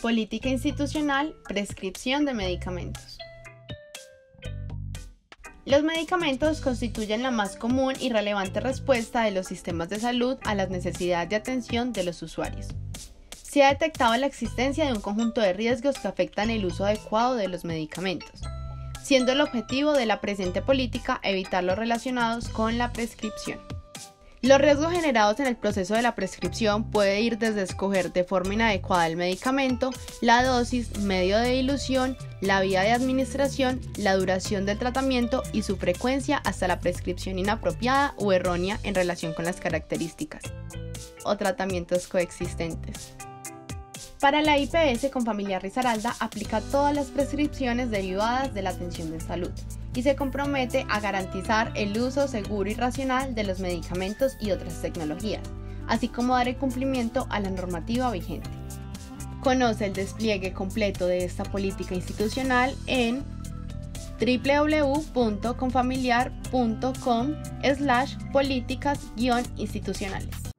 Política institucional, prescripción de medicamentos. Los medicamentos constituyen la más común y relevante respuesta de los sistemas de salud a las necesidades de atención de los usuarios. Se ha detectado la existencia de un conjunto de riesgos que afectan el uso adecuado de los medicamentos, siendo el objetivo de la presente política evitar los relacionados con la prescripción. Los riesgos generados en el proceso de la prescripción puede ir desde escoger de forma inadecuada el medicamento, la dosis, medio de dilución, la vía de administración, la duración del tratamiento y su frecuencia hasta la prescripción inapropiada o errónea en relación con las características o tratamientos coexistentes. Para la IPS con familiar Risaralda aplica todas las prescripciones derivadas de la atención de salud y se compromete a garantizar el uso seguro y racional de los medicamentos y otras tecnologías, así como dar el cumplimiento a la normativa vigente. Conoce el despliegue completo de esta política institucional en www.confamiliar.com slash políticas-institucionales.